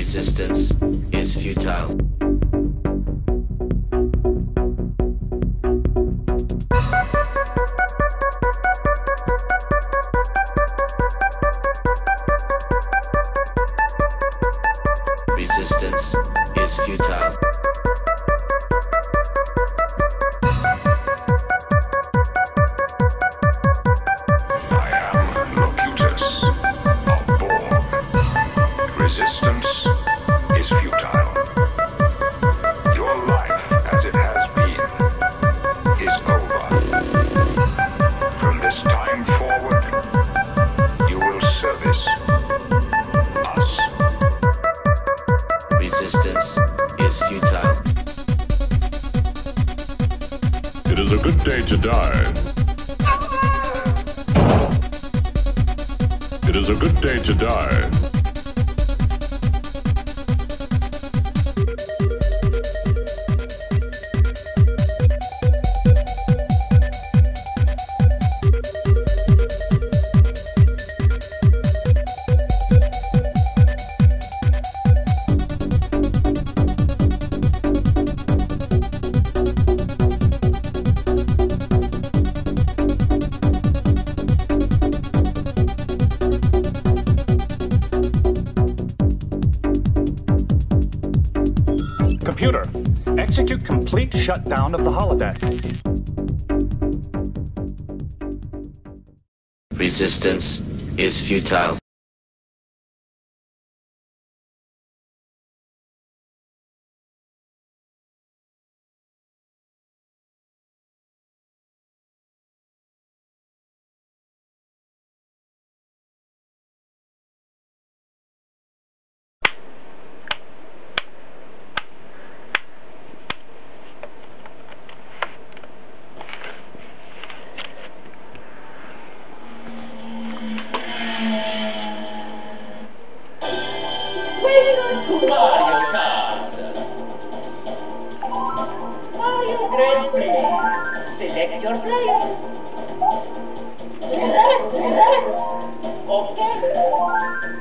Resistance is futile. Resistance is futile. Is a good day to die. It is a good day to die. Computer, execute complete shutdown of the holodeck. Resistance is futile. Mario Kart. Mario Grand Prix. Select your player. Okay.